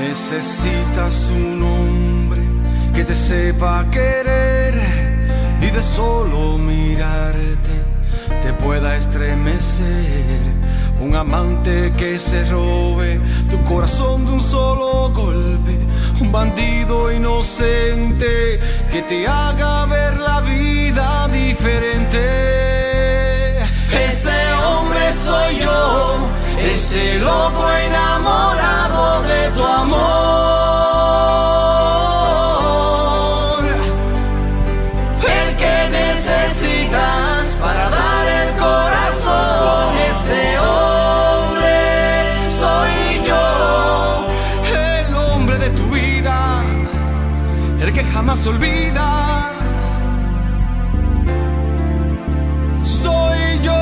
Necesitas un hombre que te sepa querer y de solo mirarte te pueda estremecer. Un amante que se robe tu corazón de un solo golpe. Un bandido inocente que te haga ver la vida diferente. Ese hombre soy yo, ese loco enamorado de tu amor. Que jamás olvida. Soy yo.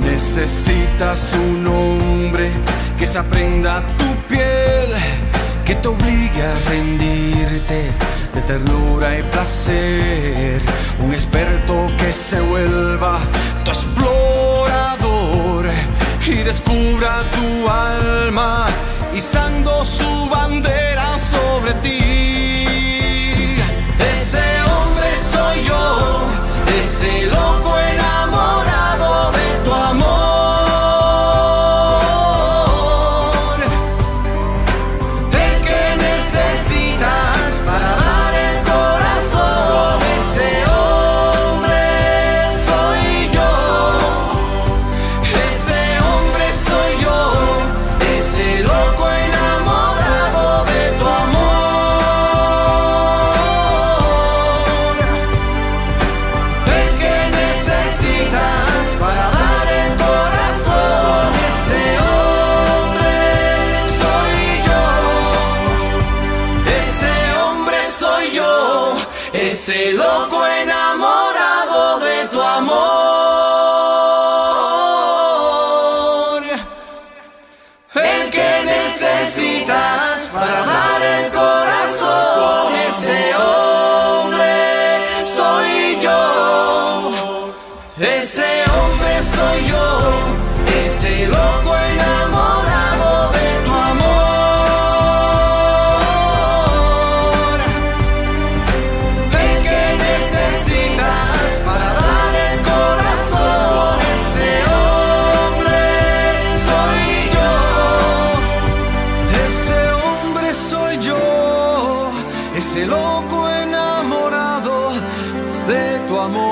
Necesitas un hombre que se aprenda tu piel, que te obligue a rendirte de ternura y placer. Un experto que se vuelva tu explorador y descubra tu alma, izando su ese loco enamorado de tu amor. El que necesitas para dar el corazón, ese hombre soy yo. Ese hombre soy yo, ese loco enamorado de tu amor.